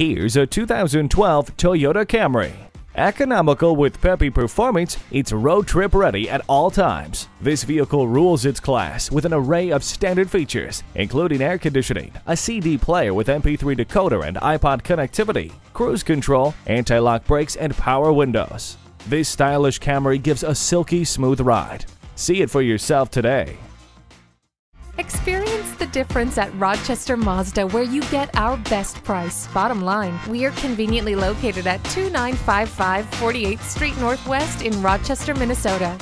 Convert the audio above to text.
Here's a 2012 Toyota Camry. Economical with peppy performance, it's road trip ready at all times. This vehicle rules its class with an array of standard features, including air conditioning, a CD player with MP3 decoder and iPod connectivity, cruise control, anti-lock brakes, and power windows. This stylish Camry gives a silky smooth ride. See it for yourself today. Experience difference at Rochester Mazda where you get our best price. Bottom line, we are conveniently located at 2955 48th Street Northwest in Rochester, Minnesota.